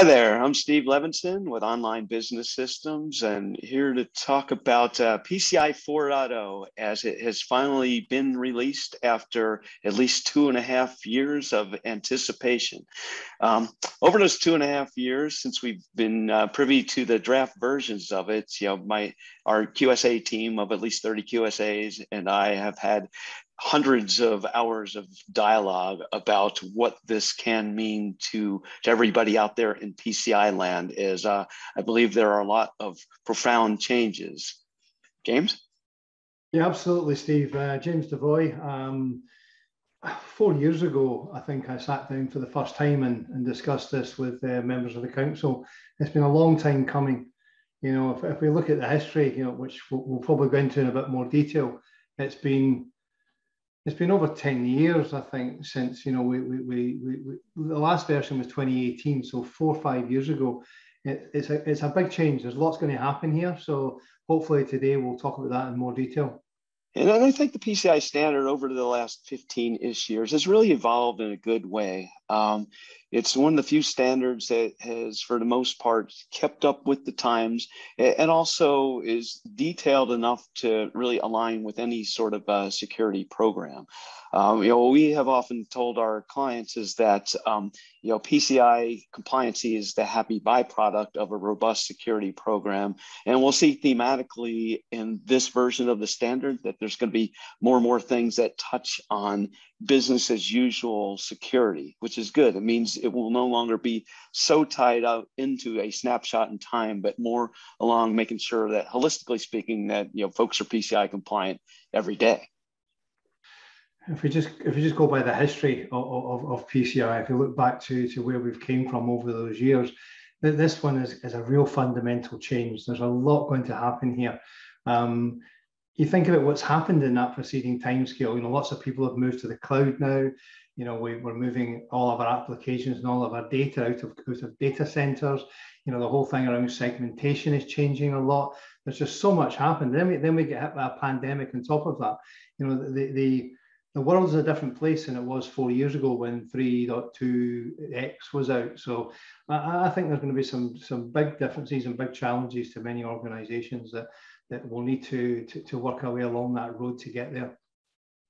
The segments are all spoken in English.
Hi there, I'm Steve Levinson with Online Business Systems and here to talk about uh, PCI 4.0 as it has finally been released after at least two and a half years of anticipation. Um, over those two and a half years since we've been uh, privy to the draft versions of it, you know, my our QSA team of at least 30 QSAs and I have had hundreds of hours of dialogue about what this can mean to, to everybody out there in PCI land is uh, I believe there are a lot of profound changes. James? Yeah, absolutely, Steve. Uh, James Devoy. Um, four years ago, I think I sat down for the first time and, and discussed this with uh, members of the council. It's been a long time coming. You know, if, if we look at the history, you know, which we'll, we'll probably go into in a bit more detail, it's been it's been over 10 years, I think, since, you know, we, we, we, we, the last version was 2018. So four or five years ago, it, it's, a, it's a big change. There's lots going to happen here. So hopefully today we'll talk about that in more detail. And I think the PCI standard over the last 15 ish years has really evolved in a good way. Um, it's one of the few standards that has, for the most part, kept up with the times and also is detailed enough to really align with any sort of uh, security program. Um, you know, what we have often told our clients is that, um, you know, PCI compliancy is the happy byproduct of a robust security program. And we'll see thematically in this version of the standard that there's going to be more and more things that touch on business as usual security, which is good. It means it will no longer be so tied up into a snapshot in time, but more along making sure that holistically speaking, that you know folks are PCI compliant every day. If we just if we just go by the history of, of, of PCI, if you look back to, to where we've came from over those years, that this one is, is a real fundamental change. There's a lot going to happen here. Um, you think about what's happened in that preceding timescale. You know, lots of people have moved to the cloud now. You know, we, are moving all of our applications and all of our data out of, out of data centers. You know, the whole thing around segmentation is changing a lot. There's just so much happened. Then we then we get hit by a pandemic on top of that. You know, the the the world's a different place than it was four years ago when 3.2x was out. So I, I think there's going to be some some big differences and big challenges to many organizations that that we'll need to, to, to work our way along that road to get there.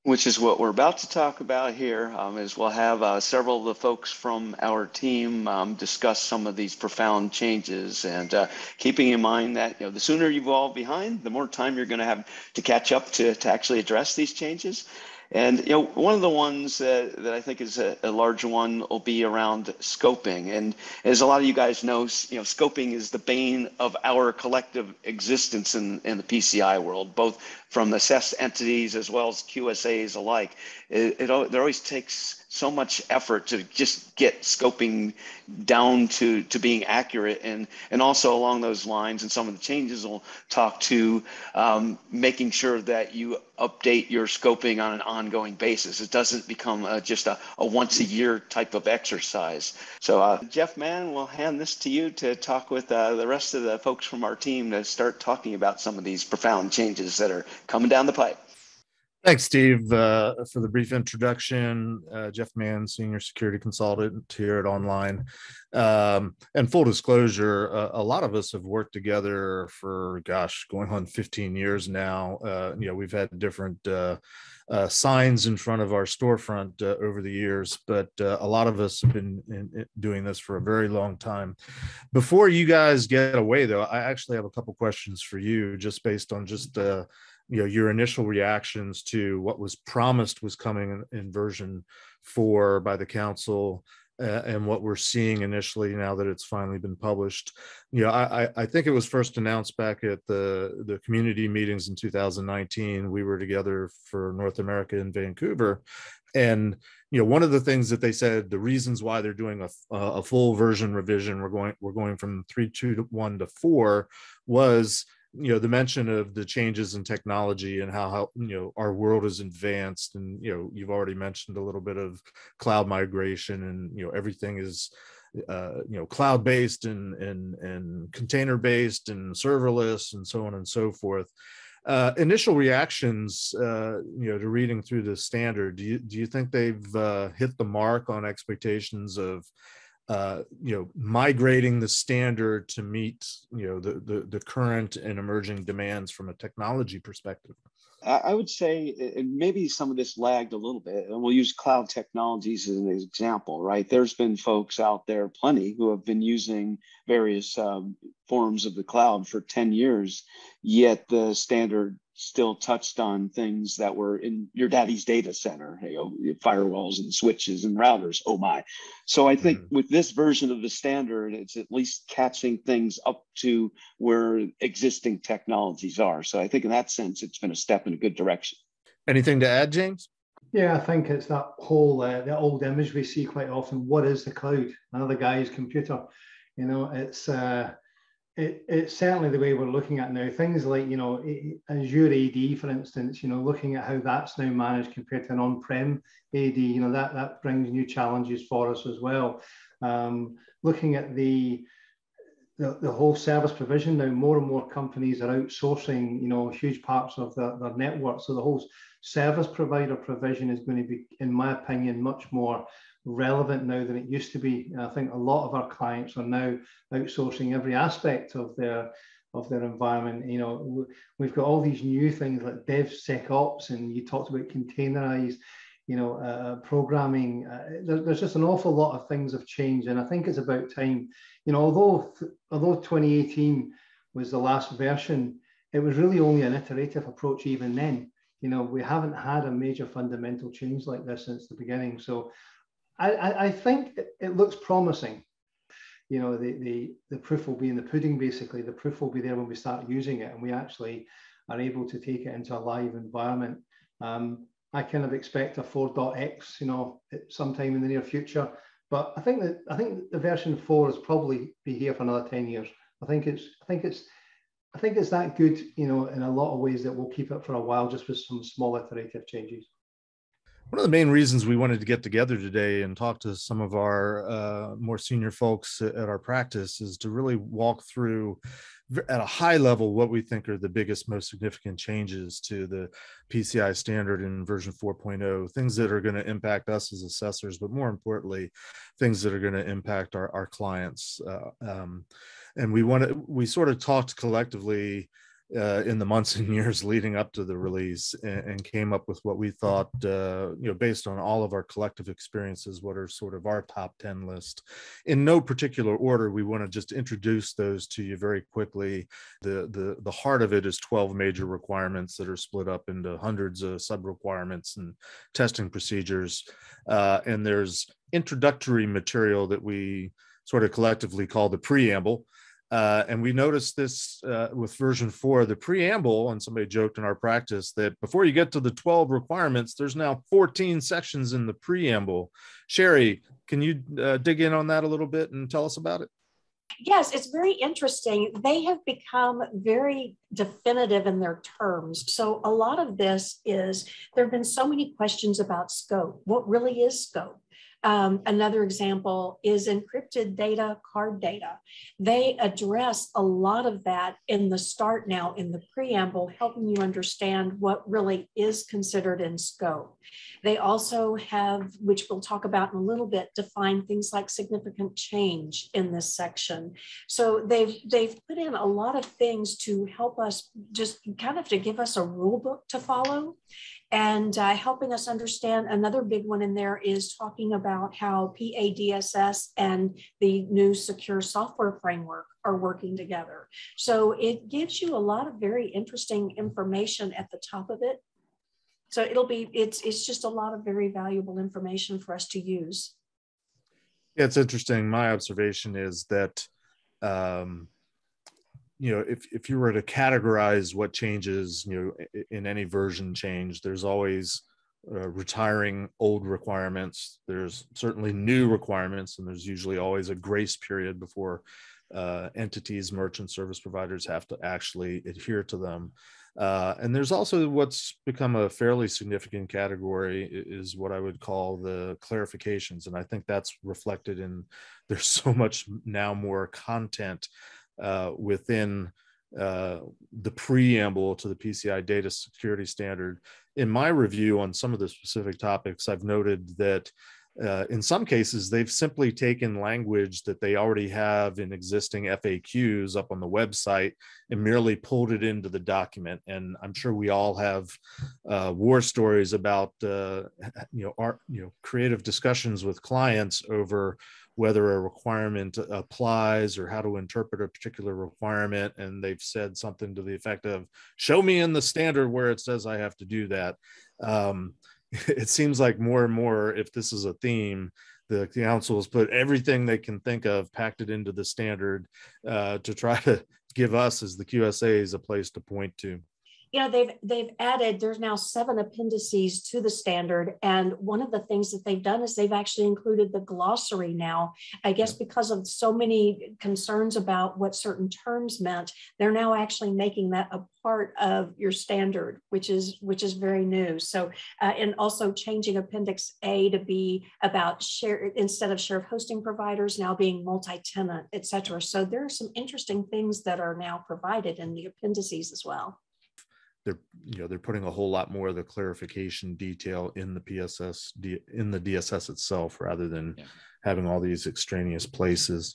Which is what we're about to talk about here um, is we'll have uh, several of the folks from our team um, discuss some of these profound changes and uh, keeping in mind that you know the sooner you fall behind the more time you're going to have to catch up to, to actually address these changes and you know, one of the ones that, that I think is a, a, large one will be around scoping. And as a lot of you guys know, you know, scoping is the bane of our collective existence in, in the PCI world, both from the assessed entities as well as QSAs alike. It, it, it always takes so much effort to just get scoping down to, to being accurate. And, and also along those lines, and some of the changes will talk to um, making sure that you update your scoping on an ongoing basis. It doesn't become a, just a, a once a year type of exercise. So uh, Jeff Mann, we'll hand this to you to talk with uh, the rest of the folks from our team to start talking about some of these profound changes that are coming down the pipe. Thanks, Steve, uh, for the brief introduction. Uh, Jeff Mann, Senior Security Consultant here at Online. Um, and full disclosure, uh, a lot of us have worked together for, gosh, going on 15 years now. Uh, you know, we've had different uh, uh, signs in front of our storefront over the years, but a lot of us have been in, in doing this for a very long time. Before you guys get away, though, I actually have a couple questions for you, just based on just you know your initial reactions to what was promised was coming in, in version four by the council uh, and what we're seeing initially now that it's finally been published. You know, I, I think it was first announced back at the, the community meetings in 2019. We were together for North America in Vancouver. And, you know, one of the things that they said, the reasons why they're doing a, a full version revision, we're going, we're going from three, two to one to four was you know the mention of the changes in technology and how, how you know our world is advanced and you know you've already mentioned a little bit of cloud migration and you know everything is uh, you know cloud based and and and container based and serverless and so on and so forth. Uh, initial reactions uh, you know to reading through the standard do you do you think they've uh, hit the mark on expectations of uh, you know migrating the standard to meet you know the, the the current and emerging demands from a technology perspective I would say and maybe some of this lagged a little bit, and we'll use cloud technologies as an example, right? There's been folks out there, plenty, who have been using various um, forms of the cloud for 10 years, yet the standard still touched on things that were in your daddy's data center, you know, firewalls and switches and routers. Oh my. So I think mm-hmm. with this version of the standard, it's at least catching things up to where existing technologies are. So I think in that sense, it's been a step in a good direction. Anything to add, James? Yeah, I think it's that whole uh, the old image we see quite often. What is the cloud? Another guy's computer. You know, it's uh, it, it's certainly the way we're looking at now. Things like, you know, Azure AD, for instance, you know, looking at how that's now managed compared to an on-prem AD, you know, that, that brings new challenges for us as well. Um, looking at the, the, the, whole service provision now, more and more companies are outsourcing, you know, huge parts of their, their network. So the whole service provider provision is going to be, in my opinion, much more relevant now than it used to be. I think a lot of our clients are now outsourcing every aspect of their of their environment. You know, we've got all these new things like DevSecOps, and you talked about containerized, you know, uh, programming. Uh, there, there's just an awful lot of things have changed, and I think it's about time. You know, although although 2018 was the last version, it was really only an iterative approach even then. You know, we haven't had a major fundamental change like this since the beginning. So I, I think it looks promising. You know, the, the, the proof will be in the pudding, basically. The proof will be there when we start using it and we actually are able to take it into a live environment. Um, I kind of expect a 4.x, you know, sometime in the near future. But I think that I think the version four is probably be here for another 10 years. I think it's I think it's I think it's that good, you know, in a lot of ways that we'll keep it for a while just with some small iterative changes one of the main reasons we wanted to get together today and talk to some of our uh, more senior folks at our practice is to really walk through at a high level what we think are the biggest most significant changes to the pci standard in version 4.0 things that are going to impact us as assessors but more importantly things that are going to impact our, our clients uh, um, and we want to we sort of talked collectively uh, in the months and years leading up to the release and, and came up with what we thought, uh, you know, based on all of our collective experiences, what are sort of our top 10 list. In no particular order, we want to just introduce those to you very quickly. The, the, the heart of it is 12 major requirements that are split up into hundreds of sub requirements and testing procedures. Uh, and there's introductory material that we sort of collectively call the preamble uh, and we noticed this uh, with version four, the preamble, and somebody joked in our practice that before you get to the 12 requirements, there's now 14 sections in the preamble. Sherry, can you uh, dig in on that a little bit and tell us about it? Yes, it's very interesting. They have become very definitive in their terms. So, a lot of this is there have been so many questions about scope. What really is scope? Um, another example is encrypted data, card data. They address a lot of that in the start now in the preamble, helping you understand what really is considered in scope. They also have, which we'll talk about in a little bit, define things like significant change in this section. So they've they've put in a lot of things to help us just kind of to give us a rule book to follow and uh, helping us understand another big one in there is talking about how PADSS and the new secure software framework are working together. So it gives you a lot of very interesting information at the top of it. So it'll be, it's, it's just a lot of very valuable information for us to use. Yeah, it's interesting. My observation is that um, you know if, if you were to categorize what changes you know in any version change there's always uh, retiring old requirements there's certainly new requirements and there's usually always a grace period before uh, entities merchant service providers have to actually adhere to them uh, and there's also what's become a fairly significant category is what I would call the clarifications. And I think that's reflected in there's so much now more content uh, within uh, the preamble to the PCI data security standard. In my review on some of the specific topics, I've noted that uh, in some cases, they've simply taken language that they already have in existing FAQs up on the website and merely pulled it into the document. And I'm sure we all have uh, war stories about uh, you know art, you know creative discussions with clients over whether a requirement applies or how to interpret a particular requirement. And they've said something to the effect of, "Show me in the standard where it says I have to do that." Um, it seems like more and more, if this is a theme, the council has put everything they can think of, packed it into the standard uh, to try to give us as the QSAs a place to point to you know they've they've added there's now seven appendices to the standard. And one of the things that they've done is they've actually included the glossary now. I guess because of so many concerns about what certain terms meant they're now actually making that a part of your standard which is which is very new. So uh, and also changing appendix a to be about share instead of shared hosting providers now being multi-tenant etc so there are some interesting things that are now provided in the appendices as well they're you know they're putting a whole lot more of the clarification detail in the PSS in the DSS itself rather than yeah. having all these extraneous places.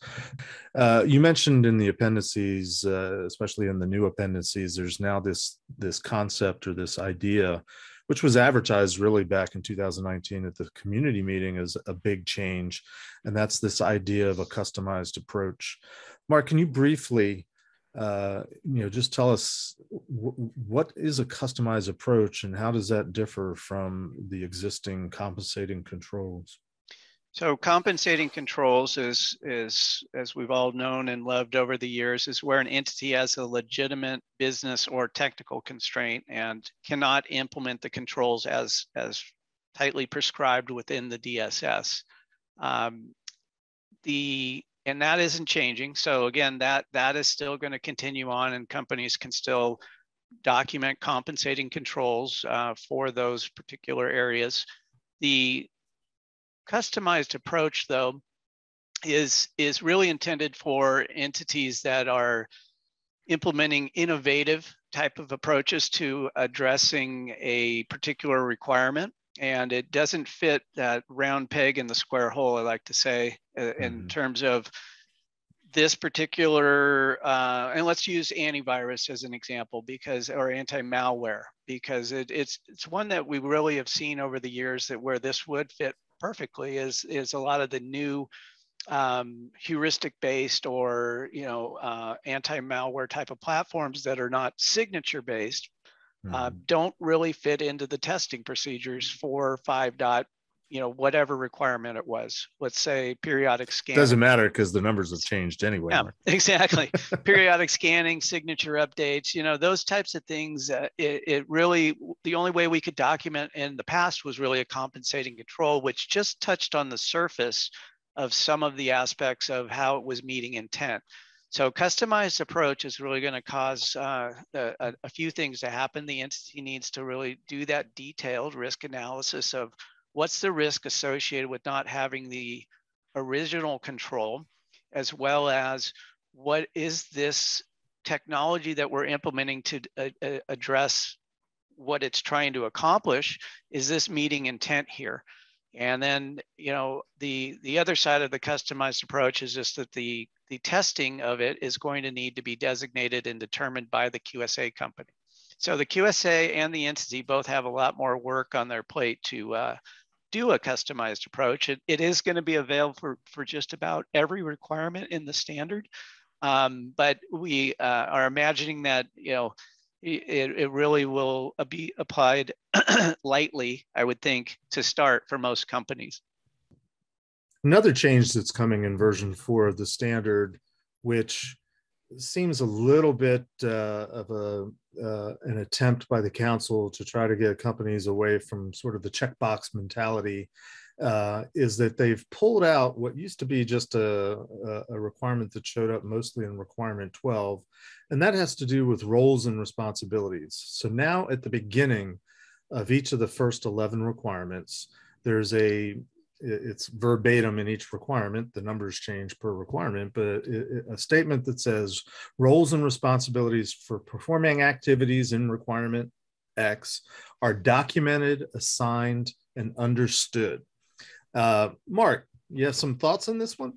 Uh, you mentioned in the appendices, uh, especially in the new appendices, there's now this this concept or this idea, which was advertised really back in 2019 at the community meeting as a big change, and that's this idea of a customized approach. Mark, can you briefly uh, you know, just tell us w- what is a customized approach and how does that differ from the existing compensating controls? So compensating controls is, is, as we've all known and loved over the years, is where an entity has a legitimate business or technical constraint and cannot implement the controls as, as tightly prescribed within the DSS. Um, the and that isn't changing. So again, that that is still going to continue on, and companies can still document compensating controls uh, for those particular areas. The customized approach, though, is is really intended for entities that are implementing innovative type of approaches to addressing a particular requirement and it doesn't fit that round peg in the square hole i like to say uh, in mm-hmm. terms of this particular uh, and let's use antivirus as an example because or anti-malware because it, it's it's one that we really have seen over the years that where this would fit perfectly is is a lot of the new um, heuristic based or you know uh, anti-malware type of platforms that are not signature based uh, mm-hmm. don't really fit into the testing procedures for 5 dot you know whatever requirement it was. Let's say periodic scanning. doesn't matter because the numbers have changed anyway yeah, exactly. Periodic scanning signature updates you know those types of things uh, it, it really the only way we could document in the past was really a compensating control which just touched on the surface of some of the aspects of how it was meeting intent so customized approach is really going to cause uh, a, a, few things to happen. The entity needs to really do that detailed risk analysis of what's the risk associated with not having the original control, as well as what is this technology that we're implementing to address what it's trying to accomplish? Is this meeting intent here? And then, you know, the the other side of the customized approach is just that the the testing of it is going to need to be designated and determined by the QSA company. So the QSA and the entity both have a lot more work on their plate to uh, do a customized approach. It, it is going to be available for, for just about every requirement in the standard. Um, but we uh, are imagining that, you know, it, it really will be applied lightly, I would think, to start for most companies. Another change that's coming in version four of the standard, which seems a little bit uh, of a uh, an attempt by the council to try to get companies away from sort of the checkbox mentality uh, is that they've pulled out what used to be just a, a, requirement that showed up mostly in requirement 12, and that has to do with roles and responsibilities. So now at the beginning of each of the first 11 requirements, there's a it's verbatim in each requirement. The numbers change per requirement, but a statement that says roles and responsibilities for performing activities in requirement X are documented, assigned, and understood. Uh, Mark, you have some thoughts on this one?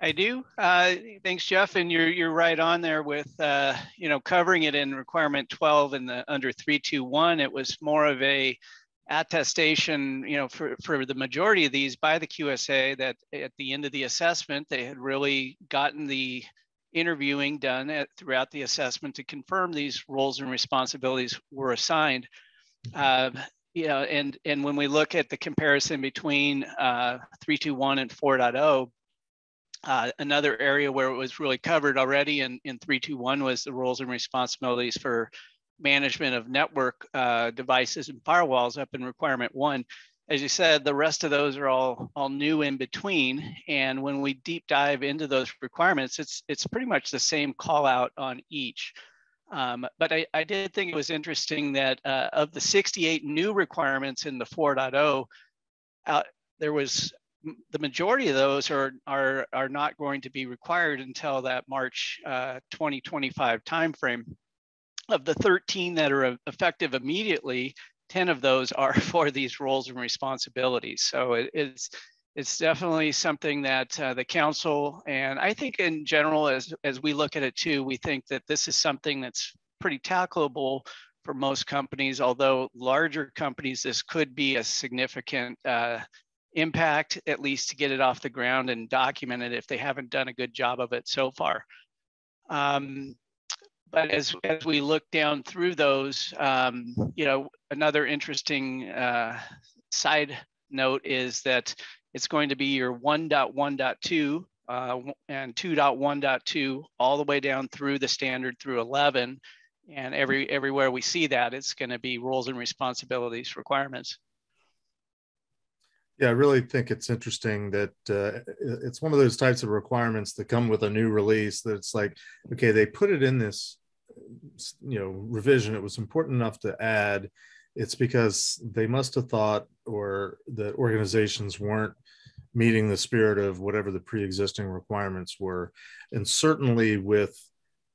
I do. Uh, thanks, Jeff. And you're you're right on there with uh, you know covering it in requirement 12 and the under 321. It was more of a attestation, you know, for, for the majority of these by the QSA that at the end of the assessment, they had really gotten the interviewing done at, throughout the assessment to confirm these roles and responsibilities were assigned. Uh, know, and, and when we look at the comparison between uh, 321 and 4.0, uh, another area where it was really covered already in, in 321 was the roles and responsibilities for management of network uh, devices and firewalls up in requirement one. As you said, the rest of those are all, all new in between. And when we deep dive into those requirements, it's, it's pretty much the same call out on each. Um, but I, I, did think it was interesting that uh, of the 68 new requirements in the 4.0, uh, there was the majority of those are, are, are not going to be required until that March uh, 2025 timeframe of the 13 that are effective immediately, 10 of those are for these roles and responsibilities. So it, it's it's definitely something that uh, the council and I think in general, as as we look at it too, we think that this is something that's pretty tackleable for most companies. Although larger companies, this could be a significant uh, impact, at least to get it off the ground and document it if they haven't done a good job of it so far. Um, but as as we look down through those, um, you know, another interesting uh, side note is that it's going to be your 1.1.2 uh, and 2.1.2 all the way down through the standard through 11. And every everywhere we see that, it's going to be roles and responsibilities requirements. Yeah, I really think it's interesting that uh, it's one of those types of requirements that come with a new release. That it's like, okay, they put it in this, you know, revision. It was important enough to add. It's because they must have thought, or that organizations weren't meeting the spirit of whatever the pre-existing requirements were, and certainly with,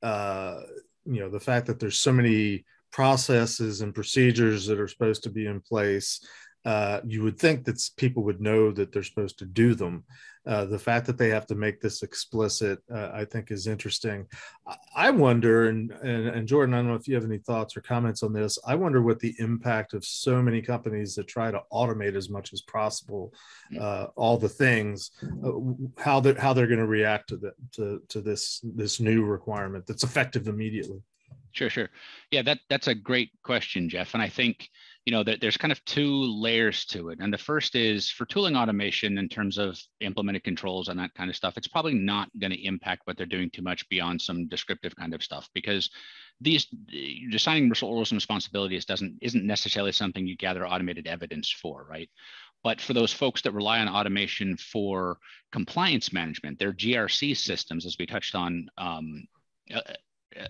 uh, you know, the fact that there's so many processes and procedures that are supposed to be in place uh, you would think that people would know that they're supposed to do them. Uh, the fact that they have to make this explicit, uh, I think, is interesting. I wonder, and, and, and Jordan, I don't know if you have any thoughts or comments on this. I wonder what the impact of so many companies that try to automate as much as possible mm. uh, all the things, uh, how they're how they're going to react to the to, to this this new requirement that's effective immediately. Sure, sure. Yeah, that that's a great question, Jeff. And I think you know, there's kind of two layers to it. And the first is for tooling automation in terms of implemented controls and that kind of stuff, it's probably not going to impact what they're doing too much beyond some descriptive kind of stuff because these designing roles and responsibilities doesn't isn't necessarily something you gather automated evidence for, right? But for those folks that rely on automation for compliance management, their GRC systems, as we touched on um, uh,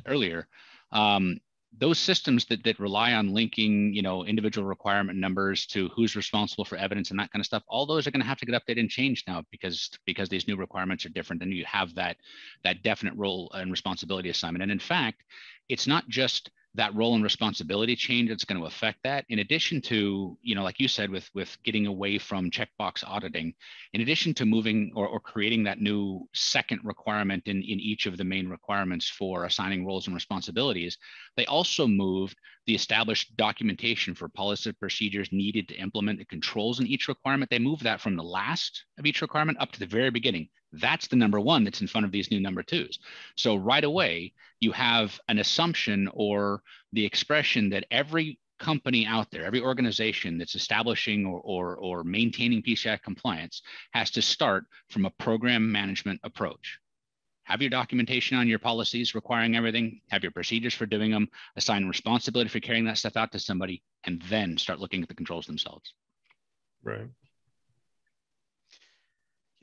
earlier, um, those systems that, that rely on linking you know individual requirement numbers to who's responsible for evidence and that kind of stuff all those are going to have to get updated and changed now because because these new requirements are different and you have that that definite role and responsibility assignment. And in fact it's not just that role and responsibility change that's going to affect that. In addition to you know like you said with with getting away from checkbox auditing in addition to moving or, or creating that new second requirement in in each of the main requirements for assigning roles and responsibilities they also moved the established documentation for policy procedures needed to implement the controls in each requirement. They moved that from the last of each requirement up to the very beginning. That's the number one that's in front of these new number twos. So right away, you have an assumption or the expression that every company out there, every organization that's establishing or, or, or maintaining PCI compliance has to start from a program management approach. Have your documentation on your policies requiring everything, have your procedures for doing them, assign responsibility for carrying that stuff out to somebody, and then start looking at the controls themselves. Right.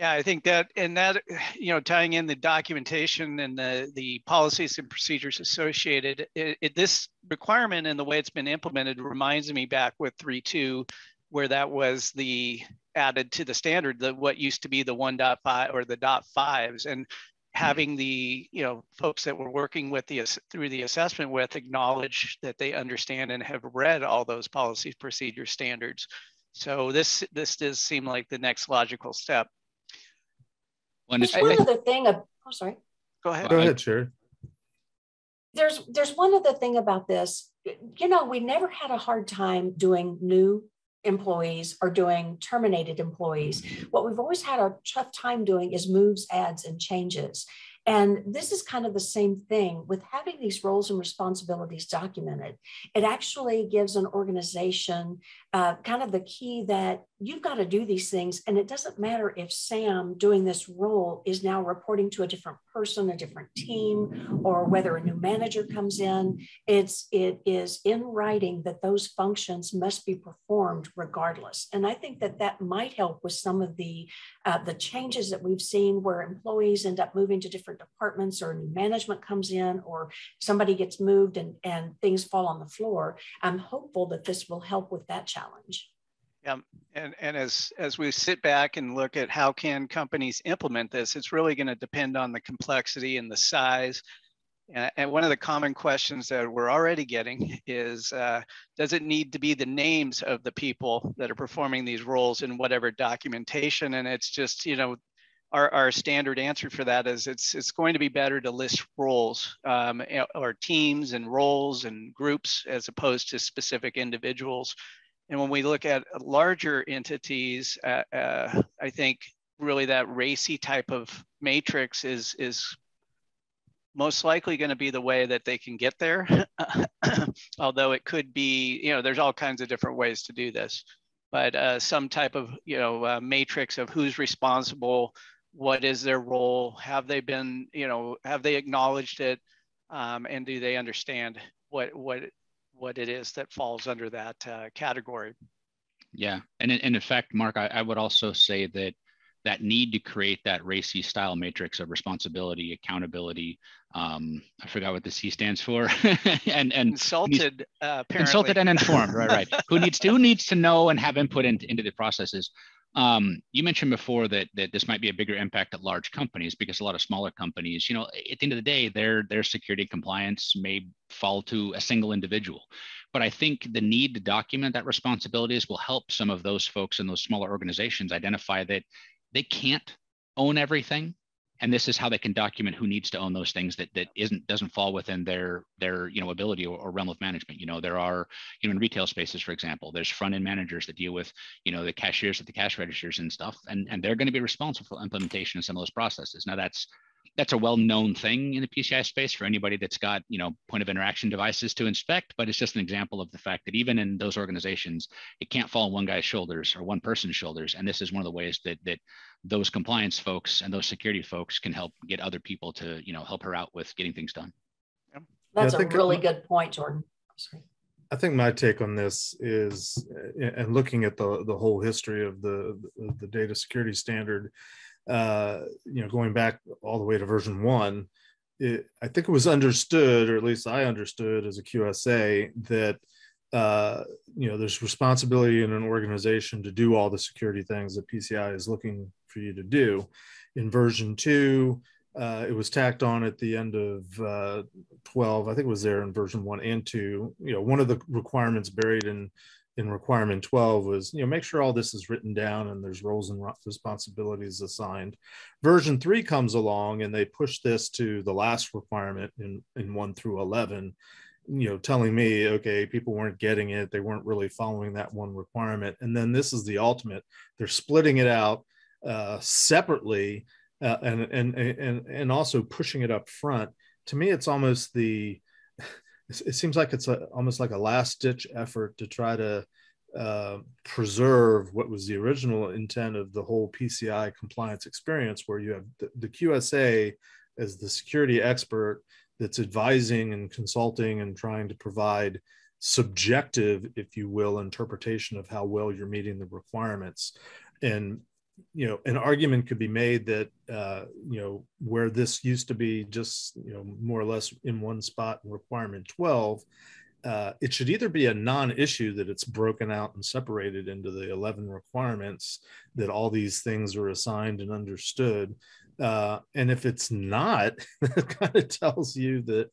Yeah, I think that, and that, you know, tying in the documentation and the, the policies and procedures associated, it, it, this requirement and the way it's been implemented reminds me back with 3.2, where that was the added to the standard, the what used to be the 1.5 or the dot fives. And mm-hmm. having the you know folks that we're working with the through the assessment with acknowledge that they understand and have read all those policies procedure standards So this this does seem like the next logical step. When There's one other thing. Of, oh, sorry. Go ahead. Go ahead, Sherry. There's there's one other thing about this. You know, we never had a hard time doing new employees or doing terminated employees. What we've always had a tough time doing is moves, adds, and changes. And this is kind of the same thing with having these roles and responsibilities documented. It actually gives an organization uh, kind of the key that you've got to do these things. And it doesn't matter if Sam doing this role is now reporting to a different person, a different team, or whether a new manager comes in. It's it is in writing that those functions must be performed regardless. And I think that that might help with some of the uh, the changes that we've seen where employees end up moving to different departments or new management comes in or somebody gets moved and, and things fall on the floor. I'm hopeful that this will help with that challenge challenge. Yeah, and, and as, as we sit back and look at how can companies implement this, it's really going to depend on the complexity and the size. And, one of the common questions that we're already getting is, uh, does it need to be the names of the people that are performing these roles in whatever documentation? And it's just, you know, our, our standard answer for that is it's it's going to be better to list roles um, or teams and roles and groups as opposed to specific individuals and when we look at larger entities, uh, uh, I think really that RACI type of matrix is, is most likely going to be the way that they can get there. Although it could be, you know, there's all kinds of different ways to do this, but uh, some type of, you know, uh, matrix of who's responsible, what is their role, have they been, you know, have they acknowledged it, um, and do they understand what what what it is that falls under that uh, category. Yeah, and in, and in fact, Mark, I, I, would also say that that need to create that RACI style matrix of responsibility, accountability. Um, I forgot what the C stands for, and and consulted, uh, consulted and informed. Right, right. who needs to who needs to know and have input into, into the processes. Um, you mentioned before that that this might be a bigger impact at large companies because a lot of smaller companies, you know, at the end of the day, their their security compliance may fall to a single individual. But I think the need to document that responsibilities will help some of those folks in those smaller organizations identify that they can't own everything and this is how they can document who needs to own those things that that isn't doesn't fall within their their you know ability or, or, realm of management you know there are you know in retail spaces for example there's front end managers that deal with you know the cashiers at the cash registers and stuff and and they're going to be responsible for implementation of some of those processes now that's that's a well-known thing in the PCI space for anybody that's got you know point of interaction devices to inspect. But it's just an example of the fact that even in those organizations, it can't fall on one guy's shoulders or one person's shoulders. And this is one of the ways that that those compliance folks and those security folks can help get other people to you know help her out with getting things done. That's yeah, a really good point, Jordan. Sorry. I think my take on this is, and looking at the the whole history of the the data security standard, uh, you know, going back all the way to version one, it, I think it was understood, or at least I understood as a QSA, that uh, you know there's responsibility in an organization to do all the security things that PCI is looking for you to do. In version two, uh, it was tacked on at the end of uh, 12. I think it was there in version one and two. You know, one of the requirements buried in in requirement 12 was you know make sure all this is written down and there's roles and responsibilities assigned version 3 comes along and they push this to the last requirement in in 1 through 11 you know telling me okay people weren't getting it they weren't really following that one requirement and then this is the ultimate they're splitting it out uh, separately uh, and, and and and also pushing it up front to me it's almost the it seems like it's a, almost like a last ditch effort to try to uh, preserve what was the original intent of the whole PCI compliance experience, where you have the, the QSA as the security expert that's advising and consulting and trying to provide subjective, if you will, interpretation of how well you're meeting the requirements. And you know an argument could be made that uh, you know where this used to be just you know more or less in one spot in requirement 12 uh, it should either be a non-issue that it's broken out and separated into the 11 requirements that all these things are assigned and understood uh, and if it's not it kind of tells you that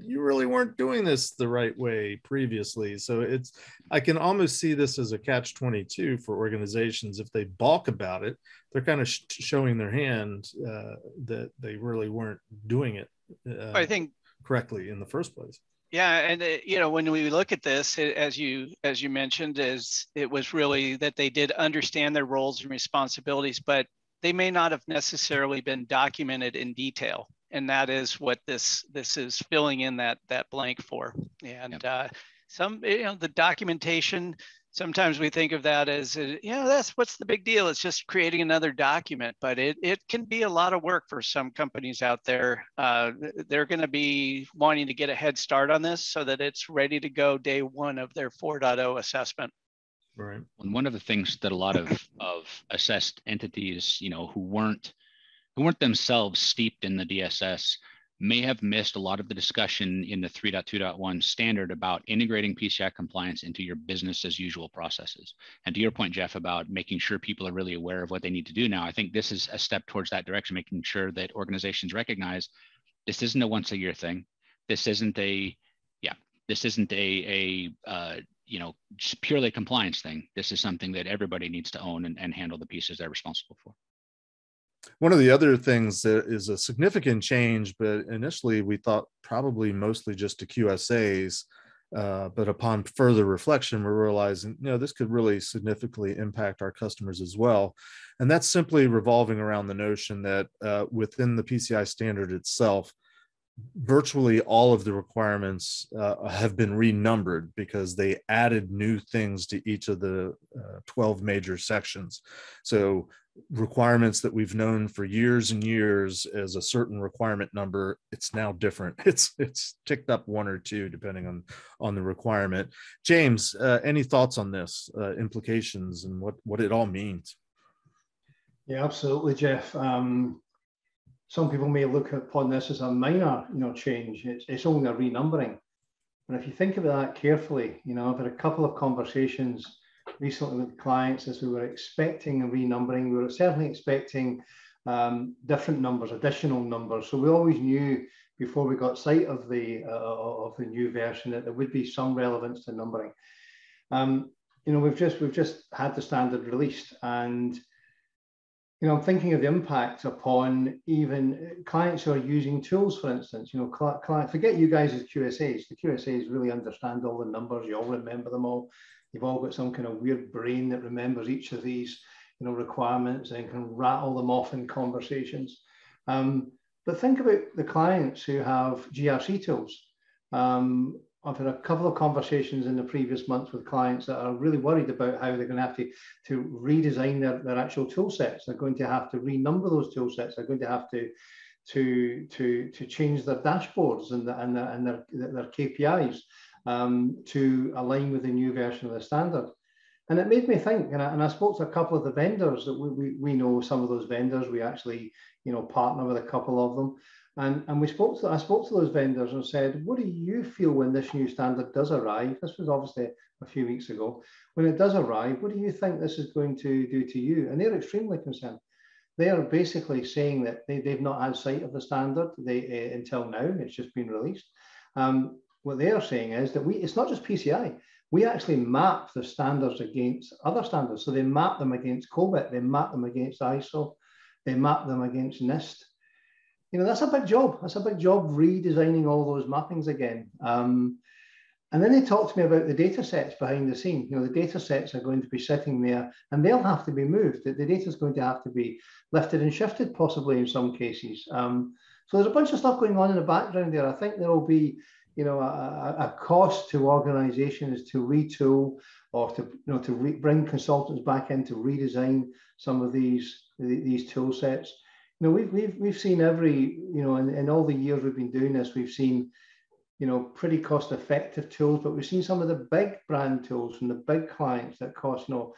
you really weren't doing this the right way previously. So it's, I can almost see this as a catch 22 for organizations. If they balk about it, they're kind of sh- showing their hand uh, that they really weren't doing it. Uh, I think correctly in the first place. Yeah, and uh, you know when we look at this, it, as you as you mentioned, is it was really that they did understand their roles and responsibilities, but they may not have necessarily been documented in detail and that is what this this is filling in that that blank for. And yep. uh, some you know the documentation sometimes we think of that as uh, you know that's what's the big deal? It's just creating another document but it, it can be a lot of work for some companies out there. Uh, they're going to be wanting to get a head start on this so that it's ready to go day one of their 4.0 assessment. Right. And one of the things that a lot of of assessed entities you know who weren't who weren't themselves steeped in the DSS may have missed a lot of the discussion in the 3.2.1 standard about integrating PCI compliance into your business as usual processes. And to your point, Jeff, about making sure people are really aware of what they need to do now, I think this is a step towards that direction, making sure that organizations recognize this isn't a once a year thing. This isn't a, yeah, this isn't a, a uh, you know, purely compliance thing. This is something that everybody needs to own and, and handle the pieces they're responsible for. One of the other things that is a significant change, but initially we thought probably mostly just to QSAs, uh, but upon further reflection, we're realizing, you know, this could really significantly impact our customers as well. And that's simply revolving around the notion that uh, within the PCI standard itself, virtually all of the requirements uh, have been renumbered because they added new things to each of the uh, 12 major sections. So requirements that we've known for years and years as a certain requirement number it's now different. It's it's ticked up one or two depending on on the requirement. James uh, any thoughts on this uh, implications and what what it all means? Yeah absolutely jeff. Um, some people may look upon this as a minor you know change it's, it's only a renumbering but if you think about that carefully you know i've had a couple of conversations recently with clients as we were expecting a renumbering. We were certainly expecting um, different numbers, additional numbers. So we always knew before we got sight of the uh, of the new version that there would be some relevance to numbering. Um, you know, we've just we've just had the standard released, and you know, I'm thinking of the impact upon even clients who are using tools, for instance. You know, client, forget you guys as QSAs. The QSAs really understand all the numbers. You all remember them all. You've all got some kind of weird brain that remembers each of these, you know, requirements and can rattle them off in conversations. Um, but think about the clients who have GRC tools. Um, I've had a couple of conversations in the previous months with clients that are really worried about how they're going to have to, to redesign their, their actual tool sets. They're going to have to renumber those tool sets. They're going to have to to to to change their dashboards and, the, and, the, and their, their KPIs um, to align with the new version of the standard. And it made me think, and I, and I spoke to a couple of the vendors that we, we, we know some of those vendors. We actually, you know, partner with a couple of them. And, and we spoke to, I spoke to those vendors and said, what do you feel when this new standard does arrive? This was obviously a few weeks ago. When it does arrive, what do you think this is going to do to you? And they're extremely concerned. They are basically saying that they, they've not had sight of the standard they, uh, until now. It's just been released. Um, what they are saying is that we, it's not just PCI, we actually map the standards against other standards. So they map them against COBIT, they map them against ISO, they map them against NIST. You know, that's a big job. That's a big job redesigning all those mappings again. Um, and then they talk to me about the data sets behind the scene. You know, the data sets are going to be sitting there and they'll have to be moved. The, the data is going to have to be lifted and shifted, possibly in some cases. Um, so there's a bunch of stuff going on in the background there. I think there will be you know, a, a cost to organizations to retool or to, you know, to bring consultants back in to redesign some of these, these tool sets. Know, we've, we've, we've seen every, you know, in, in all the years we've been doing this, we've seen, you know, pretty cost effective tools, but we've seen some of the big brand tools from the big clients that cost, you know,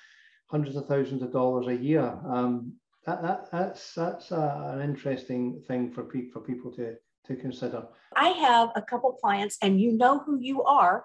hundreds of thousands of dollars a year. Um, that, that, that's that's uh, an interesting thing for, pe- for people to, to consider? I have a couple clients, and you know who you are.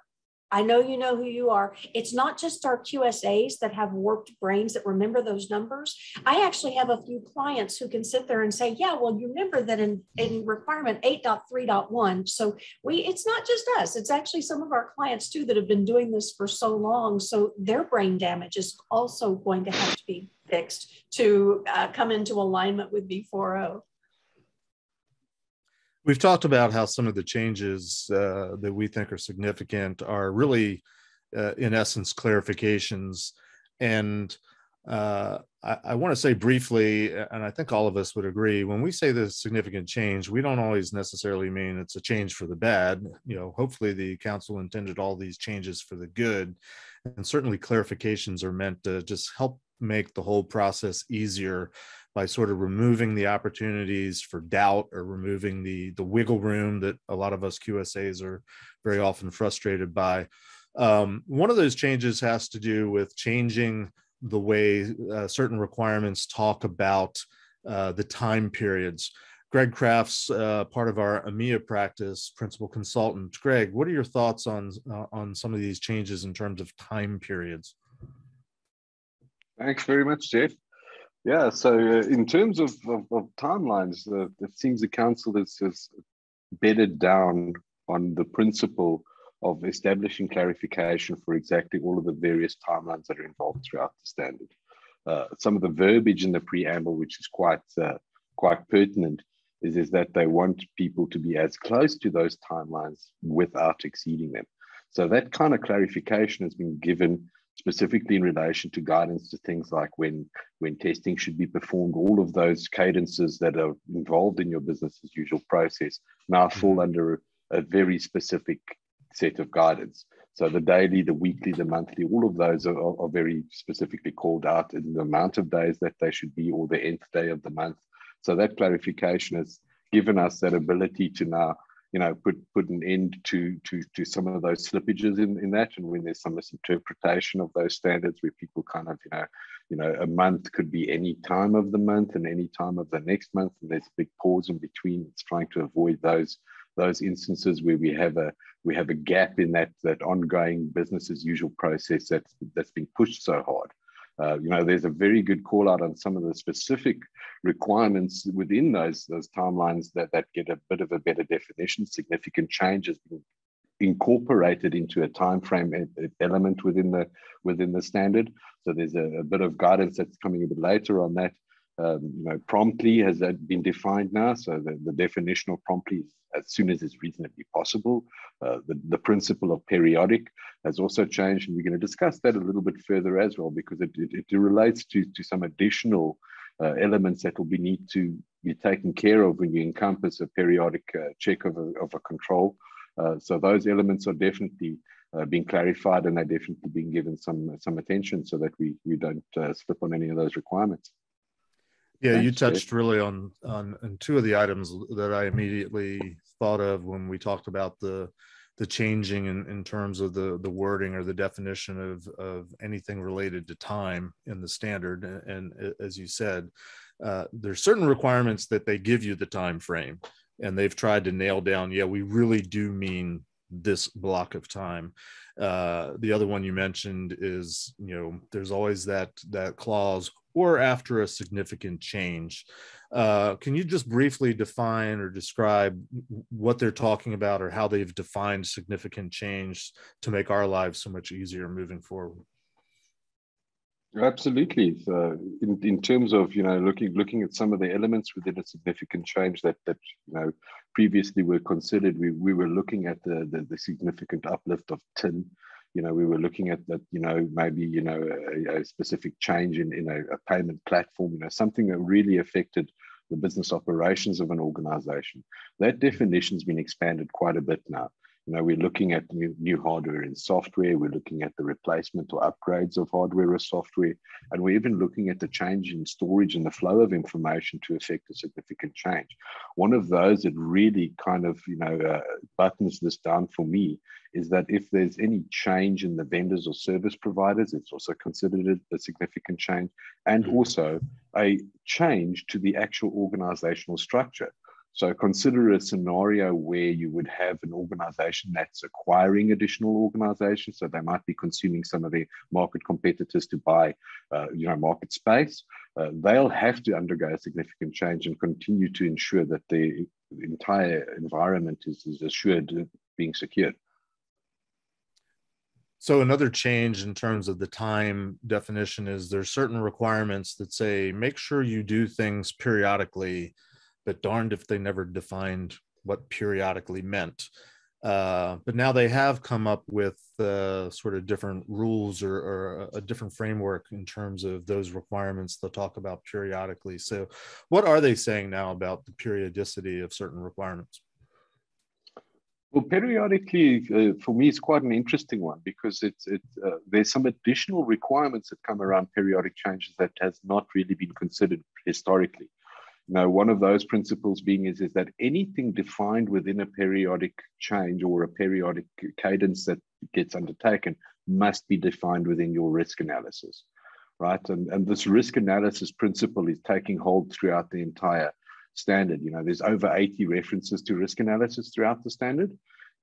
I know you know who you are. It's not just our QSAs that have warped brains that remember those numbers. I actually have a few clients who can sit there and say, yeah, well, you remember that in, in requirement 8.3.1. So we it's not just us, it's actually some of our clients too that have been doing this for so long. So their brain damage is also going to have to be fixed to uh, come into alignment with V4O. We've talked about how some of the changes uh, that we think are significant are really, uh, in essence, clarifications. And uh, I, I want to say briefly, and I think all of us would agree, when we say the significant change, we don't always necessarily mean it's a change for the bad. You know, hopefully the council intended all these changes for the good. And certainly clarifications are meant to just help make the whole process easier by sort of removing the opportunities for doubt or removing the the wiggle room that a lot of us QSAs are very often frustrated by. Um, one of those changes has to do with changing the way uh, certain requirements talk about uh, the time periods. Greg Crafts, uh, part of our EMEA practice, principal consultant. Greg, what are your thoughts on uh, on some of these changes in terms of time periods? Thanks very much, Jeff. Yeah, so uh, in terms of, of, of timelines, uh, it seems the council has, has bedded down on the principle of establishing clarification for exactly all of the various timelines that are involved throughout the standard. Uh, some of the verbiage in the preamble, which is quite uh, quite pertinent, is, is that they want people to be as close to those timelines without exceeding them. So that kind of clarification has been given specifically in relation to guidance to things like when when testing should be performed all of those cadences that are involved in your business as usual process now mm-hmm. fall under a very specific set of guidance so the daily the weekly the monthly all of those are, are very specifically called out in the amount of days that they should be or the nth day of the month so that clarification has given us that ability to now you know, put put an end to to to some of those slippages in, in that, and when there's some misinterpretation of those standards, where people kind of, you know, you know, a month could be any time of the month and any time of the next month, and there's a big pause in between. It's trying to avoid those those instances where we have a we have a gap in that that ongoing business as usual process that's that's been pushed so hard. Uh, you know, there's a very good call out on some of the specific requirements within those those timelines that that get a bit of a better definition. Significant changes being incorporated into a time frame element within the within the standard. So there's a, a bit of guidance that's coming a bit later on that. Um, you know, promptly has that been defined now. So the, the definition of promptly is as soon as is reasonably possible. Uh, the, the principle of periodic has also changed, and we're going to discuss that a little bit further as well because it, it, it relates to, to some additional uh, elements that will be need to be taken care of when you encompass a periodic uh, check of a, of a control. Uh, so those elements are definitely uh, being clarified and they're definitely being given some some attention so that we, we don't uh, slip on any of those requirements. Yeah, you touched really on on, on two of the items that I immediately thought of when we talked about the the changing in, in terms of the the wording or the definition of of anything related to time in the standard. And, and as you said, uh, there's certain requirements that they give you the time frame, and they've tried to nail down. Yeah, we really do mean this block of time. Uh, the other one you mentioned is you know there's always that that clause or after a significant change. Uh, can you just briefly define or describe what they're talking about or how they've defined significant change to make our lives so much easier moving forward? Absolutely. So uh, in, in terms of you know looking looking at some of the elements within a significant change that that you know previously were considered, we, we were looking at the, the, the significant uplift of tin you know, we were looking at that, you know, maybe, you know, a, a specific change in, in a, a, payment platform, you know, something that really affected the business operations of an organization. That definition's been expanded quite a bit now. You know, we're looking at new, new hardware and software. We're looking at the replacement or upgrades of hardware or software. And we're even looking at the change in storage and the flow of information to affect a significant change. One of those that really kind of, you know, uh, buttons this down for me is that if there's any change in the vendors or service providers, it's also considered a significant change. And mm-hmm. also a change to the actual organizational structure. So consider a scenario where you would have an organization that's acquiring additional organizations. So they might be consuming some of their market competitors to buy, uh, you know, market space. Uh, they'll have to undergo a significant change and continue to ensure that the entire environment is, is assured being secured. So another change in terms of the time definition is there's certain requirements that say make sure you do things periodically but darned if they never defined what periodically meant. Uh, but now they have come up with uh, sort of different rules or, or, a different framework in terms of those requirements they'll talk about periodically. So, what are they saying now about the periodicity of certain requirements? Well, periodically, uh, for me, it's quite an interesting one because it's it, uh, there's some additional requirements that come around periodic changes that has not really been considered historically. Now, one of those principles being is, is that anything defined within a periodic change or a periodic cadence that gets undertaken must be defined within your risk analysis, right? And, and this risk analysis principle is taking hold throughout the entire standard. You know, there's over 80 references to risk analysis throughout the standard.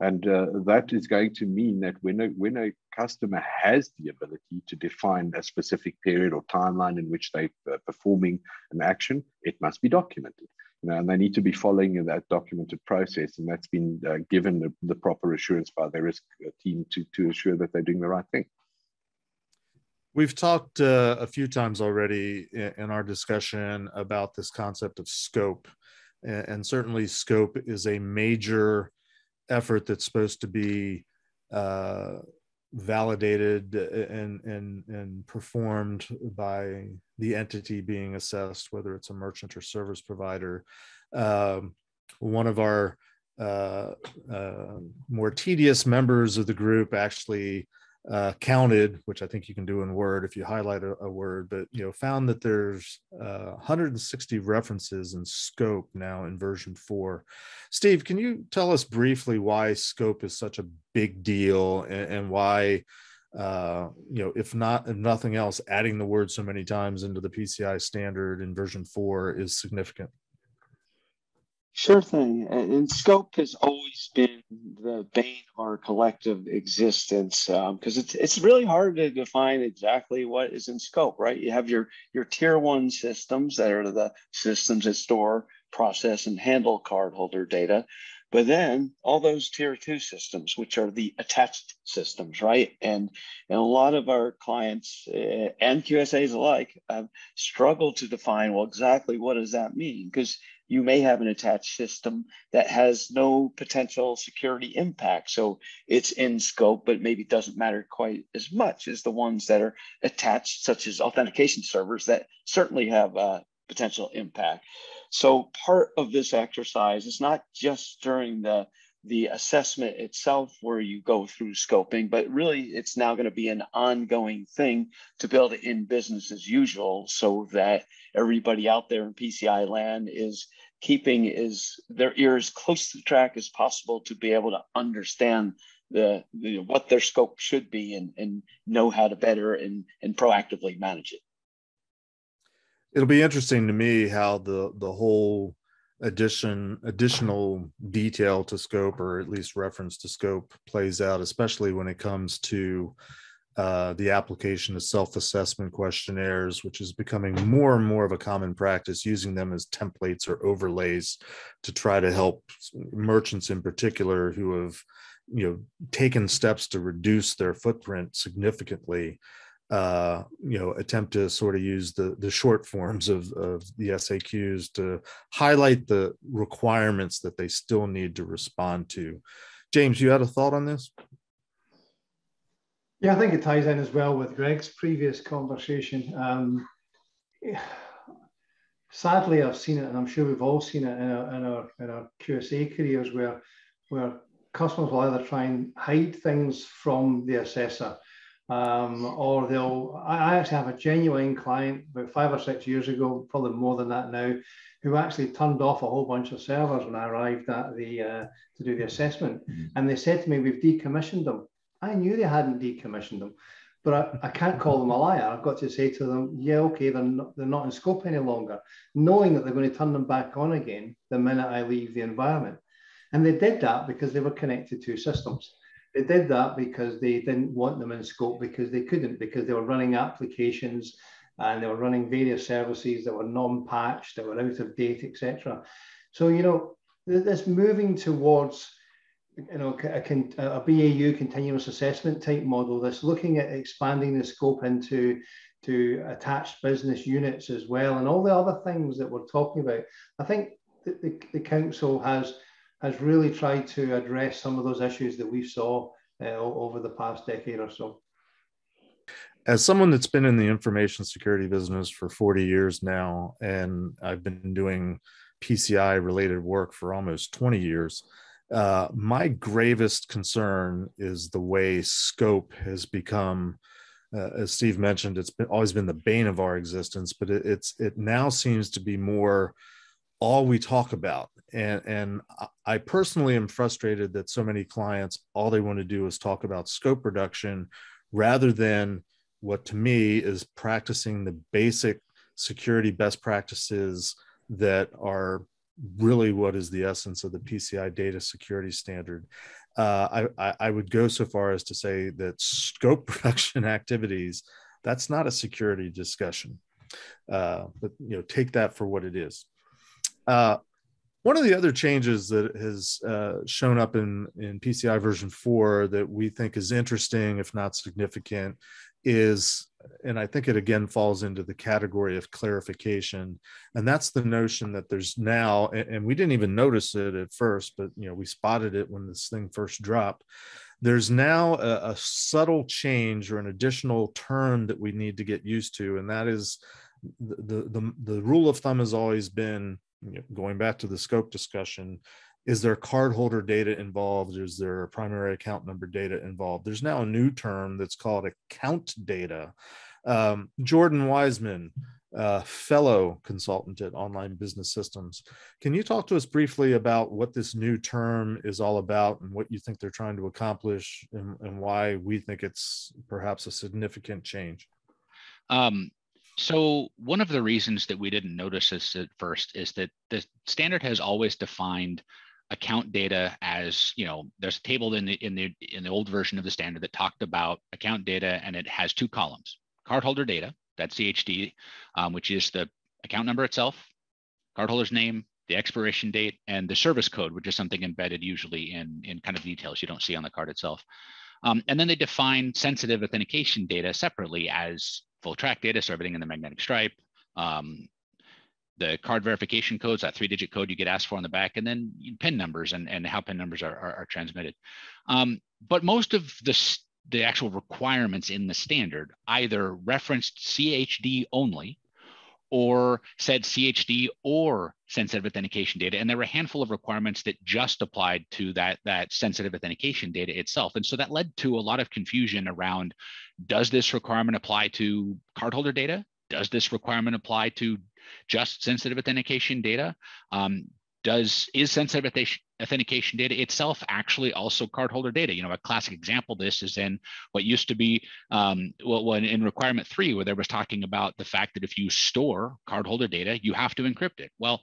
And uh, that is going to mean that when a, when a customer has the ability to define a specific period or timeline in which they're uh, performing an action, it must be documented. You know, and they need to be following that documented process. And that's been uh, given the, the, proper assurance by their risk uh, team to, to assure that they're doing the right thing. We've talked uh, a few times already in, our discussion about this concept of scope. And certainly, scope is a major effort that's supposed to be uh, validated and, and, and performed by the entity being assessed, whether it's a merchant or service provider. Um, one of our uh, uh, more tedious members of the group actually uh, counted, which I think you can do in Word if you highlight a, a word, but you know found that there's uh, 160 references in scope now in version four. Steve, can you tell us briefly why scope is such a big deal and, and why? Uh, you know, if not, if nothing else, adding the word so many times into the PCI standard in version four is significant. Sure thing. And scope has always been the bane of our collective existence because um, it's it's really hard to define exactly what is in scope, right? You have your your tier one systems that are the systems that store, process, and handle cardholder data. But then all those tier two systems, which are the attached systems, right? And, and a lot of our clients uh, and QSAs alike uh, struggle to define, well, exactly what does that mean? Because you may have an attached system that has no potential security impact. So it's in scope, but maybe doesn't matter quite as much as the ones that are attached, such as authentication servers that certainly have a potential impact. So part of this exercise is not just during the the assessment itself where you go through scoping, but really it's now going to be an ongoing thing to build in business as usual so that everybody out there in PCI land is keeping is their ears close to the track as possible to be able to understand the, the what their scope should be and, and know how to better and, and proactively manage it. It'll be interesting to me how the the whole addition additional detail to scope or at least reference to scope plays out, especially when it comes to uh, the application of self-assessment questionnaires, which is becoming more and more of a common practice, using them as templates or overlays to try to help merchants in particular who have, you know, taken steps to reduce their footprint significantly. Uh, you know, attempt to sort of use the the short forms of of the SAQs to highlight the requirements that they still need to respond to. James, you had a thought on this? Yeah, I think it ties in as well with Greg's previous conversation. Um, sadly, I've seen it, and I'm sure we've all seen it in our, in our, in our QSA careers where, where customers will either try and hide things from the assessor um, or they'll. I actually have a genuine client about five or six years ago, probably more than that now, who actually turned off a whole bunch of servers when I arrived at the uh, to do the assessment, mm-hmm. and they said to me, "We've decommissioned them." I knew they hadn't decommissioned them, but I, I, can't call them a liar. I've got to say to them, yeah, okay, they're not, they're not in scope any longer, knowing that they're going to turn them back on again the minute I leave the environment. And they did that because they were connected to systems. They did that because they didn't want them in scope because they couldn't, because they were running applications and they were running various services that were non-patched, that were out of date, etc. So, you know, this moving towards you know, a, a, BAU continuous assessment type model that's looking at expanding the scope into to attached business units as well, and all the other things that we're talking about. I think the, the, the council has has really tried to address some of those issues that we saw uh, over the past decade or so. As someone that's been in the information security business for 40 years now, and I've been doing PCI related work for almost 20 years, uh, my gravest concern is the way scope has become. Uh, as Steve mentioned, it's been always been the bane of our existence, but it, it's it now seems to be more all we talk about. And and I personally am frustrated that so many clients all they want to do is talk about scope reduction rather than what to me is practicing the basic security best practices that are really what is the essence of the PCI data security standard. Uh, I, I, would go so far as to say that scope production activities, that's not a security discussion. Uh, but you know, take that for what it is. Uh, one of the other changes that has uh, shown up in, in PCI version 4 that we think is interesting, if not significant, is and I think it again falls into the category of clarification. And that's the notion that there's now, and we didn't even notice it at first, but you know, we spotted it when this thing first dropped. There's now a, a subtle change or an additional term that we need to get used to, and that is the the, the rule of thumb has always been you know, going back to the scope discussion is there cardholder data involved? Is there primary account number data involved? There's now a new term that's called account data. Um, Jordan Wiseman, uh, fellow consultant at Online Business Systems, can you talk to us briefly about what this new term is all about and what you think they're trying to accomplish and, and why we think it's perhaps a significant change? Um, so one of the reasons that we didn't notice this at first is that the standard has always defined account data as you know there's a table in the in the in the old version of the standard that talked about account data and it has two columns cardholder data that's chd um, which is the account number itself cardholder's name the expiration date and the service code which is something embedded usually in in kind of details you don't see on the card itself. Um, and then they define sensitive authentication data separately as full track data so everything in the magnetic stripe um, the card verification codes, that three digit code you get asked for on the back, and then PIN numbers and, and how PIN numbers are, are, are transmitted. Um, but most of the, the actual requirements in the standard either referenced CHD only or said CHD or sensitive authentication data. And there were a handful of requirements that just applied to that, that sensitive authentication data itself. And so that led to a lot of confusion around, does this requirement apply to cardholder data? Does this requirement apply to just sensitive authentication data? Um, does is sensitive authentication data itself actually also cardholder data? You know, a classic example of this is in what used to be um, well, in requirement three, where there was talking about the fact that if you store cardholder data, you have to encrypt it. Well,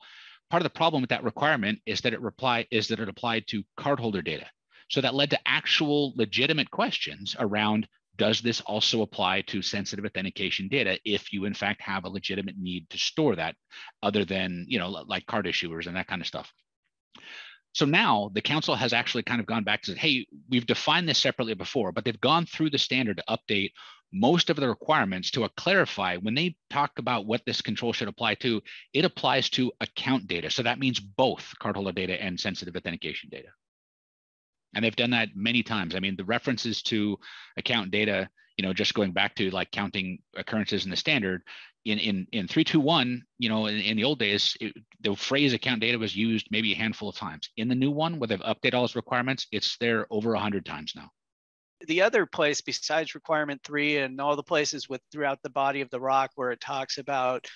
part of the problem with that requirement is that it reply is that it applied to cardholder data. So that led to actual legitimate questions around does this also apply to sensitive authentication data if you in fact have a legitimate need to store that other than you know like card issuers and that kind of stuff? So now the council has actually kind of gone back to hey we've defined this separately before but they've gone through the standard to update most of the requirements to clarify when they talk about what this control should apply to it applies to account data. So that means both cardholder data and sensitive authentication data and they've done that many times. I mean, the references to account data, you know, just going back to like counting occurrences in the standard in in in 321, you know, in, in the old days, it, the phrase account data was used maybe a handful of times. In the new one, where they've updated all its requirements, it's there over a hundred times now. The other place besides requirement three and all the places with throughout the body of the ROC where it talks about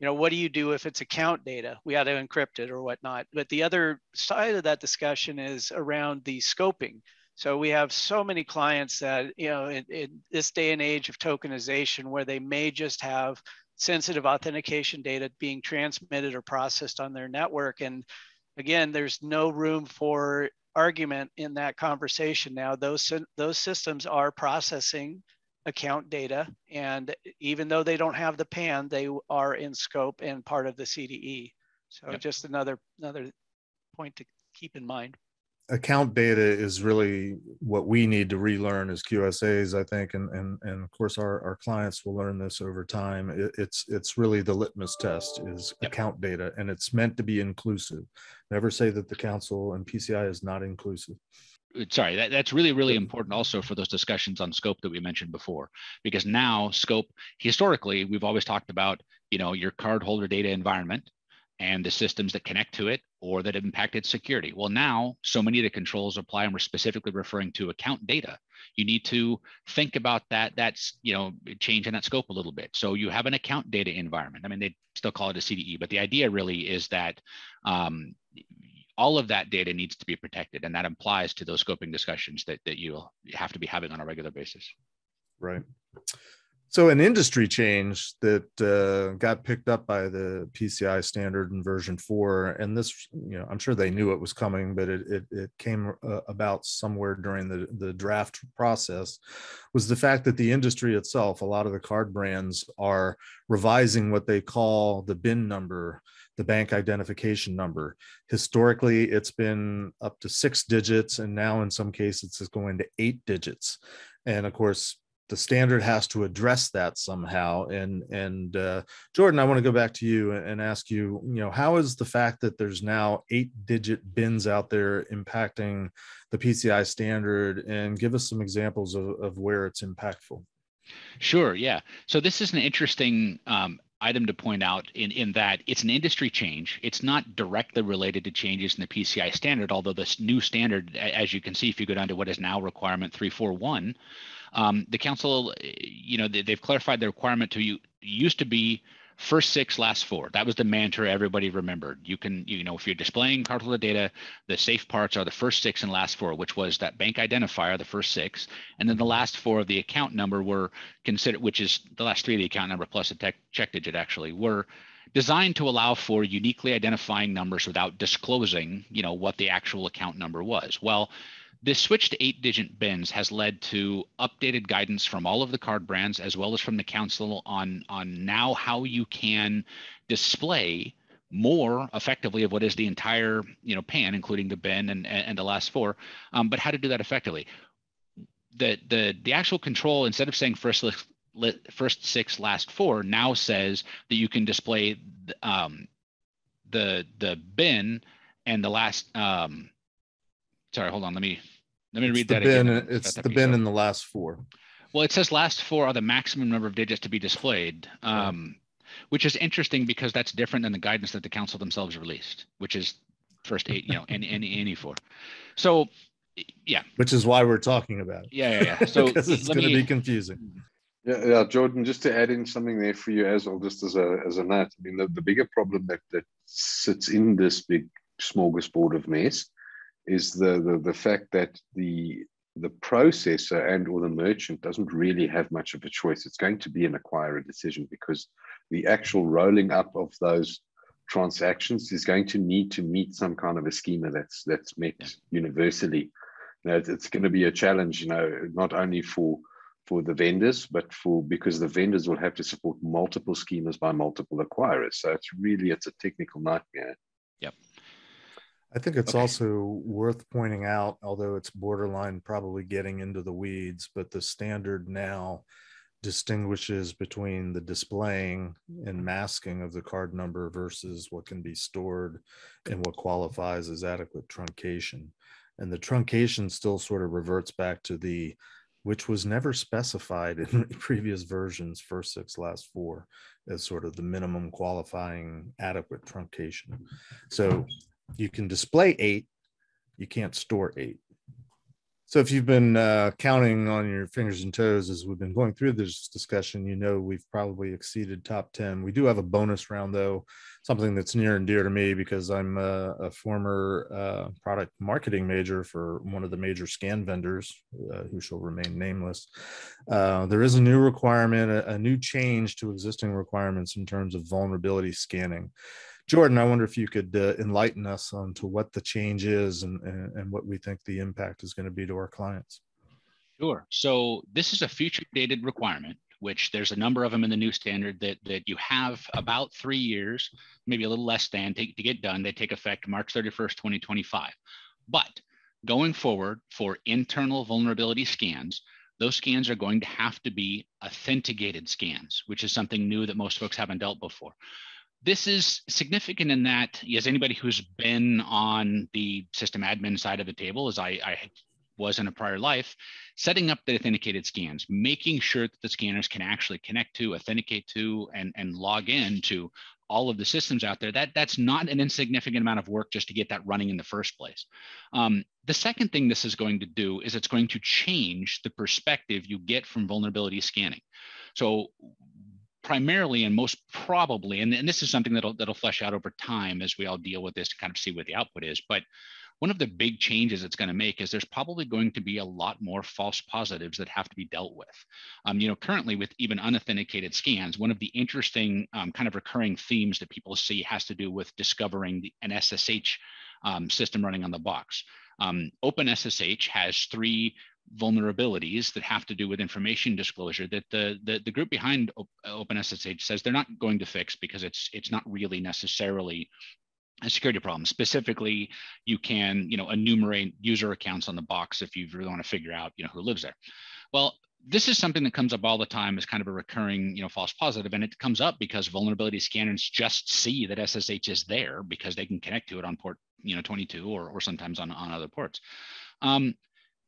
you know, what do you do if it's account data? We got to encrypt it or whatnot. But the other side of that discussion is around the scoping. So we have so many clients that, you know, in, in, this day and age of tokenization where they may just have sensitive authentication data being transmitted or processed on their network. And again, there's no room for argument in that conversation now. Those, those systems are processing account data. And even though they don't have the PAN, they are in scope and part of the CDE. So yep. just another, another point to keep in mind account data is really what we need to relearn as QSAs, I think, and and and of course our, our clients will learn this over time. It, it's it's really the litmus test is yep. account data, and it's meant to be inclusive. Never say that the council and PCI is not inclusive. Uh, sorry, that, that's really really important also for those discussions on scope that we mentioned before, because now scope historically we've always talked about you know your cardholder data environment and the systems that connect to it or that impacted security. Well, now so many of the controls apply, and we're specifically referring to account data. You need to think about that. That's you know changing that scope a little bit. So you have an account data environment. I mean, they still call it a CDE, but the idea really is that um, all of that data needs to be protected, and that applies to those scoping discussions that that you have to be having on a regular basis. Right. So, an industry change that uh, got picked up by the PCI standard in version four, and this, you know, I'm sure they knew it was coming, but it it, it came uh, about somewhere during the the draft process, was the fact that the industry itself, a lot of the card brands are revising what they call the BIN number, the bank identification number. Historically, it's been up to six digits, and now in some cases, it's going to eight digits. And of course, the standard has to address that somehow and and uh, jordan i want to go back to you and ask you you know how is the fact that there's now eight digit bins out there impacting the pci standard and give us some examples of, of where it's impactful sure yeah so this is an interesting um, item to point out in, in that it's an industry change. It's not directly related to changes in the PCI standard, although this new standard, as you can see, if you go down to what is now requirement 341, um, the council, you know, they, have clarified the requirement to you used to be first six, last four. That was the mantra everybody remembered. You can, you know, if you're displaying cardholder data, the safe parts are the first six and last four, which was that bank identifier, the first six, and then the last four of the account number were considered, which is the last three of the account number plus the check digit actually were designed to allow for uniquely identifying numbers without disclosing, you know, what the actual account number was. Well, this switch to eight digit bins has led to updated guidance from all of the card brands as well as from the council on, on now how you can display more effectively of what is the entire you know pan including the bin and, and the last four. Um, but how to do that effectively? The the the actual control instead of saying first first six last four now says that you can display um, the the bin and the last um, sorry hold on let me let me it's read that bin, again. It's the bin in the last four. Well, it says last four are the maximum number of digits to be displayed, um, which is interesting because that's different than the guidance that the council themselves released, which is first eight, you know, any any any four. So, yeah. Which is why we're talking about it. Yeah, yeah, yeah. So it's going to be confusing. Yeah, yeah, Jordan. Just to add in something there for you as well, just as a as a note. I mean, the, the bigger problem that that sits in this big smorgasbord of mess is the, the, the fact that the the processor and or the merchant doesn't really have much of a choice. It's going to be an acquirer decision because the actual rolling up of those transactions is going to need to meet some kind of a schema that's that's met yeah. universally. Know, it's, it's going to be a challenge, you know, not only for for the vendors, but for because the vendors will have to support multiple schemas by multiple acquirers. So it's really it's a technical nightmare. Yep. I think it's okay. also worth pointing out, although it's borderline probably getting into the weeds, but the standard now distinguishes between the displaying and masking of the card number versus what can be stored and what qualifies as adequate truncation. And the truncation still sort of reverts back to the which was never specified in previous versions, first six, last four, as sort of the minimum qualifying adequate truncation. So you can display eight, you can't store eight. So if you've been uh, counting on your fingers and toes as we've been going through this discussion, you know we've probably exceeded top 10. We do have a bonus round though, something that's near and dear to me because I'm a, a former uh, product marketing major for one of the major scan vendors uh, who shall remain nameless. Uh, there is a new requirement, a, a new change to existing requirements in terms of vulnerability scanning. Jordan, I wonder if you could uh, enlighten us on to what the change is and, and, and what we think the impact is going to be to our clients. Sure. So this is a future dated requirement, which there's a number of them in the new standard that, that you have about three years, maybe a little less than to, to get done. They take effect March 31st, 2025. But going forward for internal vulnerability scans, those scans are going to have to be authenticated scans, which is something new that most folks haven't dealt before this is significant in that, as anybody who's been on the system admin side of the table, as I, I was in a prior life, setting up the authenticated scans, making sure that the scanners can actually connect to, authenticate to, and, and log in to all of the systems out there, that, that's not an insignificant amount of work just to get that running in the first place. Um, the second thing this is going to do is it's going to change the perspective you get from vulnerability scanning. So primarily and most probably, and, and this is something that'll that'll flesh out over time as we all deal with this to kind of see what the output is. But one of the big changes it's going to make is there's probably going to be a lot more false positives that have to be dealt with. Um, you know, currently with even unauthenticated scans, one of the interesting um, kind of recurring themes that people see has to do with discovering the, an SSH um, system running on the box. Um, OpenSSH has three vulnerabilities that have to do with information disclosure that the, the, the group behind OpenSSH says they're not going to fix because it's, it's not really necessarily a security problem. Specifically, you can, you know, enumerate user accounts on the box if you really want to figure out, you know, who lives there. Well, this is something that comes up all the time as kind of a recurring, you know, false positive, and it comes up because vulnerability scanners just see that SSH is there because they can connect to it on port, you know, 22 or, or sometimes on, on other ports. Um,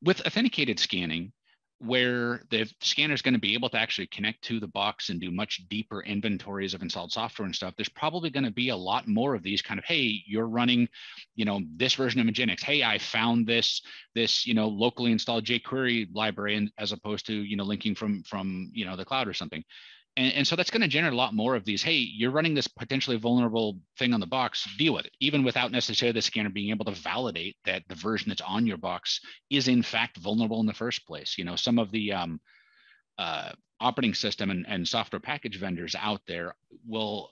with authenticated scanning, where the scanner is going to be able to actually connect to the box and do much deeper inventories of installed software and stuff, there's probably going to be a lot more of these kind of, hey, you're running, you know, this version of Nginx. Hey, I found this, this, you know, locally installed jQuery library, and as opposed to, you know, linking from from you know the cloud or something. And, and so that's going to generate a lot more of these. Hey, you're running this potentially vulnerable thing on the box, deal with it, even without necessarily the scanner being able to validate that the version that's on your box is in fact vulnerable in the first place. You know, some of the um, uh, operating system and, and software package vendors out there will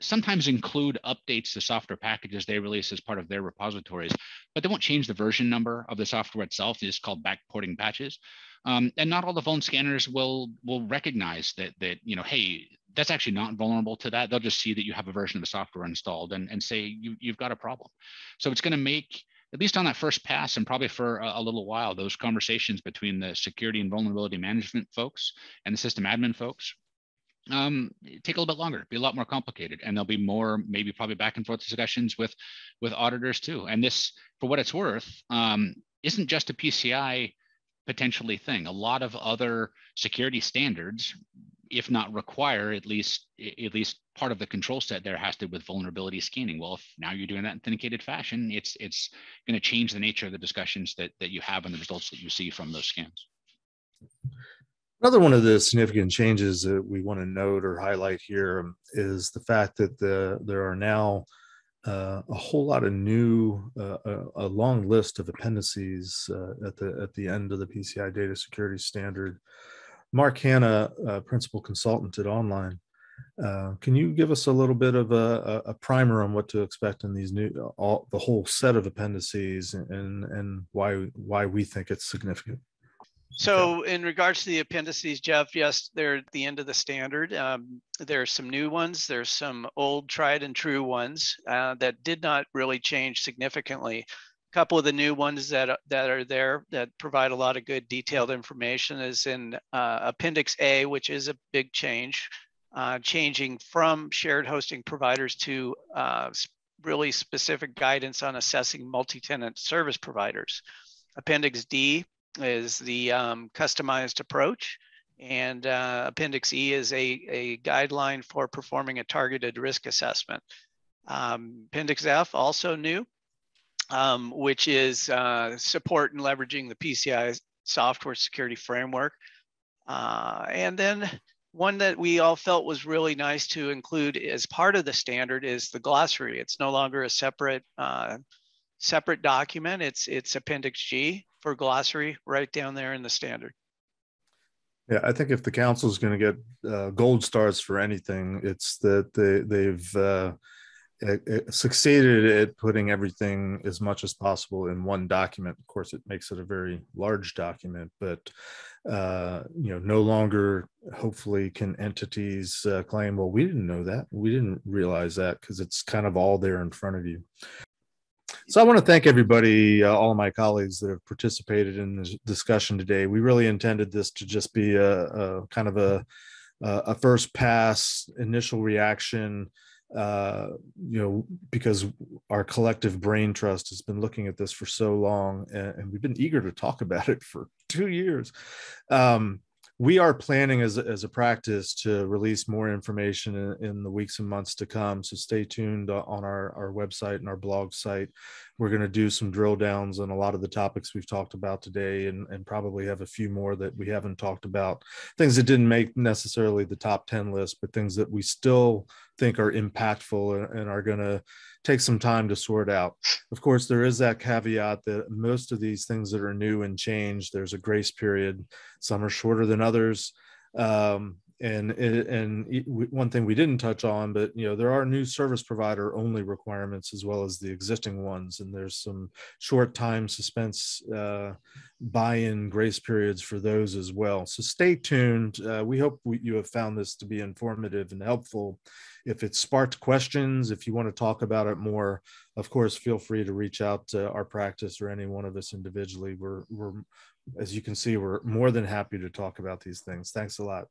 sometimes include updates to software packages they release as part of their repositories, but they won't change the version number of the software itself. It's called backporting patches. Um, and not all the phone scanners will will recognize that that you know, hey, that's actually not vulnerable to that. They'll just see that you have a version of the software installed and, and say you, you've got a problem. So it's going to make at least on that first pass and probably for a, a, little while, those conversations between the security and vulnerability management folks and the system admin folks um, take a little bit longer, be a lot more complicated, and there'll be more maybe probably back and forth discussions with with auditors too. And this, for what it's worth, um, isn't just a PCI potentially thing. A lot of other security standards, if not require, at least at least part of the control set there has to do with vulnerability scanning. Well, if now you're doing that in authenticated fashion, it's it's going to change the nature of the discussions that that you have and the results that you see from those scans. Another one of the significant changes that we want to note or highlight here um, is the fact that the, there are now uh, a whole lot of new, uh, a, a, long list of appendices uh, at the at the end of the PCI data security standard. Mark Hanna, principal consultant at Online, uh, can you give us a little bit of a, a, primer on what to expect in these new, all, the whole set of appendices, and and why why we think it's significant? So in regards to the appendices, Jeff, yes, they're at the end of the standard. Um, there are some new ones. There's some old tried and true ones uh, that did not really change significantly. A couple of the new ones that, that are there that provide a lot of good detailed information is in uh, Appendix A, which is a big change, uh, changing from shared hosting providers to uh, really specific guidance on assessing multi-tenant service providers. Appendix D is the um, customized approach. And uh, Appendix E is a, a guideline for performing a targeted risk assessment. Um, Appendix F, also new, um, which is uh, support and leveraging the PCI software security framework. Uh, and then one that we all felt was really nice to include as part of the standard is the glossary. It's no longer a separate uh, separate document. It's it's Appendix G for glossary right down there in the standard. Yeah, I think if the council is going to get uh, gold stars for anything, it's that they they've uh, succeeded at putting everything as much as possible in one document. Of course, it makes it a very large document, but uh, you know, no longer hopefully can entities uh, claim, "Well, we didn't know that, we didn't realize that," because it's kind of all there in front of you. So I want to thank everybody, uh, all of my colleagues that have participated in this discussion today. We really intended this to just be a, a kind of a, a first pass initial reaction, uh, you know, because our collective brain trust has been looking at this for so long, and, and we've been eager to talk about it for two years. Um, we are planning as, as a practice to release more information in, in, the weeks and months to come. So stay tuned on our, our website and our blog site. We're going to do some drill downs on a lot of the topics we've talked about today and, and probably have a few more that we haven't talked about. Things that didn't make necessarily the top 10 list, but things that we still think are impactful and, and are going to take some time to sort out. Of course, there is that caveat that most of these things that are new and change, there's a grace period. Some are shorter than others. Um, and and one thing we didn't touch on but you know there are new service provider only requirements as well as the existing ones and there's some short time suspense uh, buy-in grace periods for those as well. So stay tuned. Uh, we hope we, you have found this to be informative and helpful. If it sparked questions if you want to talk about it more of course feel free to reach out to our practice or any one of us individually. We're we're as you can see we're more than happy to talk about these things. Thanks a lot